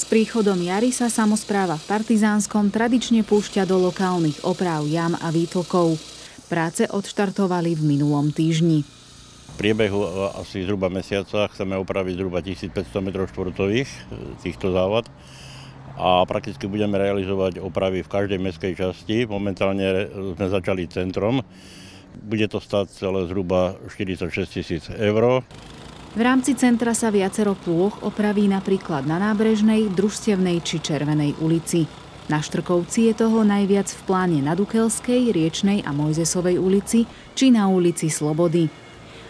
S príchodom jary sa samozpráva v Partizánskom tradične púšťa do lokálnych oprav jam a výtlkov. Práce odštartovali v minulom týždni. V priebehu asi zhruba mesiaca chceme opraviť zhruba 1500 m štvorcových týchto závad a prakticky budeme realizovať opravy v každej mestskej časti. Momentálne sme začali centrom. Bude to stať celé zhruba 46 tisíc eur. V rámci centra sa viacero plôch opraví napríklad na Nábrežnej, Družstevnej či Červenej ulici. Na Štrkovci je toho najviac v pláne na Dukelskej, Riečnej a Mojzesovej ulici či na ulici Slobody.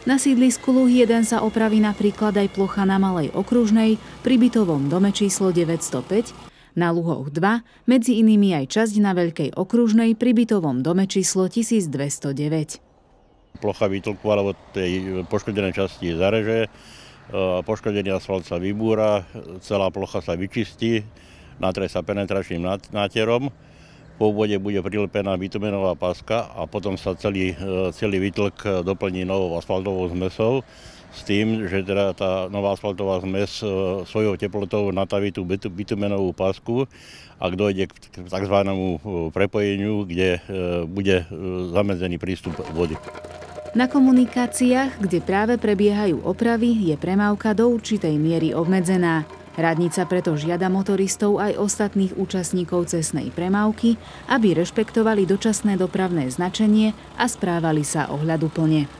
Na sídlisku Luh 1 sa opraví napríklad aj plocha na Malej okružnej pri bytovom dome číslo 905, na Luhoch 2 medzi inými aj časť na Veľkej okružnej pri bytovom dome číslo 1209 plocha výtlku alebo tej poškodenej časti zareže, e, poškodený asfalt sa vybúra, celá plocha sa vyčistí, natrie sa penetračným náterom, po úvode bude prilepená bitumenová páska a potom sa celý, e, celý výtlk doplní novou asfaltovou zmesou s tým, že teda tá nová asfaltová zmes e, svojou teplotou nataví tú bitumenovú pásku ak dojde k tzv. prepojeniu, kde bude zamedzený prístup vody. Na komunikáciách, kde práve prebiehajú opravy, je premávka do určitej miery obmedzená. Radnica preto žiada motoristov aj ostatných účastníkov cestnej premávky, aby rešpektovali dočasné dopravné značenie a správali sa ohľaduplne.